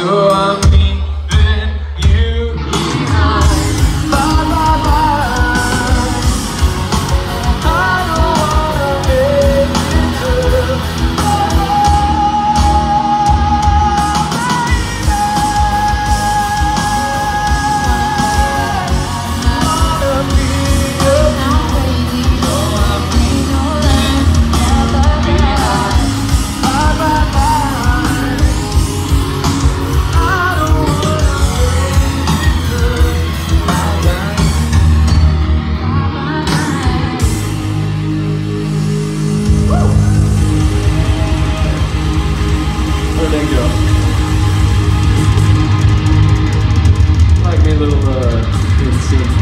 so I'm Like me